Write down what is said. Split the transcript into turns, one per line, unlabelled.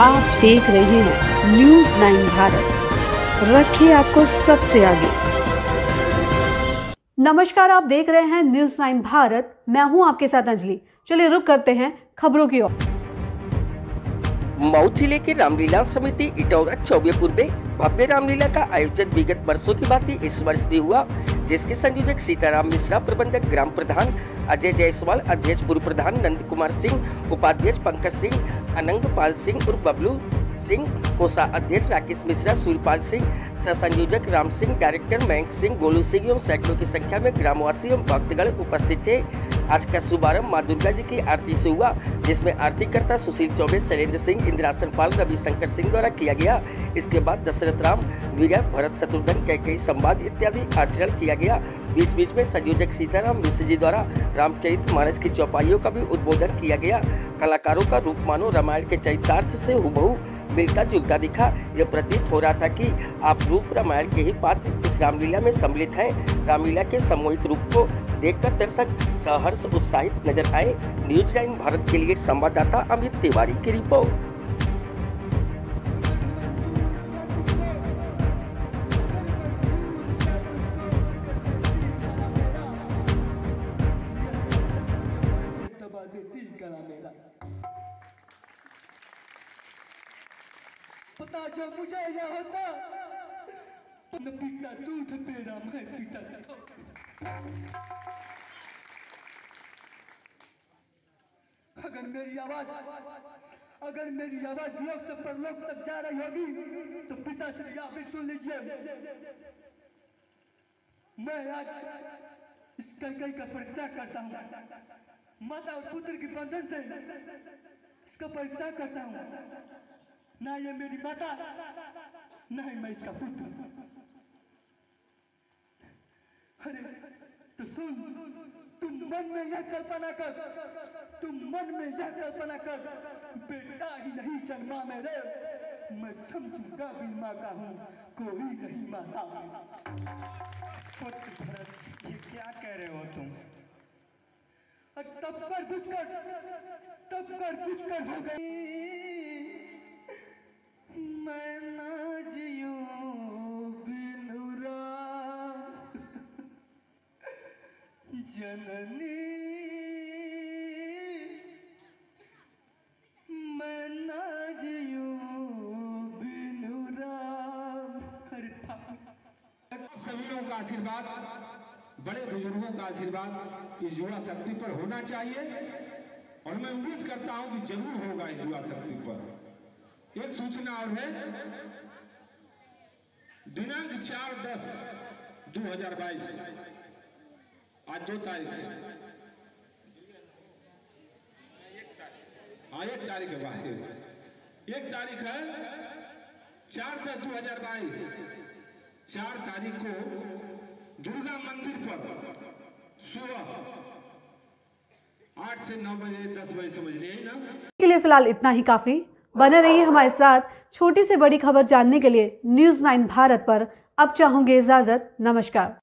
आप देख रहे हैं न्यूज़ नाइन भारत। रखिए आपको सबसे आगे। नमस्कार, आप देख रहे हैं न्यूज़ नाइन भारत। मैं हूँ आपके साथ अंजलि। चलिए रुक करते हैं खबरों की ओर।
मऊ ज़िले के रामलीला समिति इटौरा चौबेपुर में भव्य रामलीला का आयोजन विगत वर्षों की बात इस वर्ष भी हुआ। जिसके संयोजक सीताराम मिश्रा, प्रबंधक, ग्राम प्रधान अजय जायसवाल, अध्यक्ष, पूर्व प्रधान नंद कुमार सिंह, उपाध्यक्ष पंकज सिंह अनंग पाल सिंह और बबलू। सिंह, कोषा अध्यक्ष राकेश मिश्रा, सूर्यपाल सिंह सह संयोजक राम सिंह डायरेक्टर मयंक सिंह, गोलू सिंह एवं सैकड़ों की संख्या में ग्रामवासी एवं भक्तगण उपस्थित थे। आज का शुभारंभ माँ दुर्गा जी की आरती से हुआ, जिसमें आरती करता सुशील चौबे, शैलेंद्र सिंह, इंदिरासन पाल, रविशंकर सिंह द्वारा किया गया। इसके बाद दशरथ राम विजय भरत शत्रुघ्न कैकई संवाद इत्यादि आचरण किया गया। बीच बीच में संयोजक सीताराम मिश्र जी द्वारा रामचरित मानस की चौपाइयों का भी उद्बोधन किया गया। कलाकारों का रूप मानो रामायण के चरितार्थ से हुबहू। मिलता जुलता दिखा। यह प्रतीत हो रहा था कि आप रूप रामायण के ही पात्र इस रामलीला में सम्मिलित हैं। रामलीला के सम्मोहित रूप को देखकर दर्शक सहर्ष उत्साहित नज़र आए। न्यूज़ लाइन भारत के लिए संवाददाता अमित तिवारी की रिपोर्ट।
पता जो मुझे यह होता। न पीता दूध, पेड़ा मैं पीता अगर मेरी आवाज़ अगर मेरी आवाज़ लोक से परलोक तक जा रही होगी तो पिता से आप भी सुन लीजिए। मैं आज इस कई का परित्याग करता हूँ। माता और पुत्र के बंधन से इसका परित्याग करता हूँ। ना ये मेरी माता ना ही मैं इसका पुत्र अरे तो सुन तुम मन में यह कल्पना कर तुम मन में यह कल्पना कर बेटा ही नहीं जन्मा मेरे मैं समझूँगा भी माँ का हूँ कोई नहीं माता पुत्र भरत
ये क्या कह रहे हो तुम?
तब कर कुछ कर तब कर कुछ कर हो गई। जननी।
सभी लोगों का आशीर्वाद, बड़े बुज़ुर्गों का आशीर्वाद इस युवा शक्ति पर होना चाहिए। और मैं उम्मीद करता हूँ कि ज़रूर होगा इस युवा शक्ति पर। एक सूचना और है। दिनांक चार दस दो हज़ार बाईस। आज दो तारीख है। हाँ एक तारीख है बाहर एक तारीख है चार दस दो हज़ार बाईस। चार तारीख को दुर्गा मंदिर पर सुबह आठ से नौ बजे, दस बजे समझ लिए ना?
के लिए फ़िलहाल इतना ही काफ़ी। बने रहिए हमारे साथ छोटी से बड़ी खबर जानने के लिए न्यूज़ नाइन भारत पर। अब चाहूँगे इजाज़त। नमस्कार।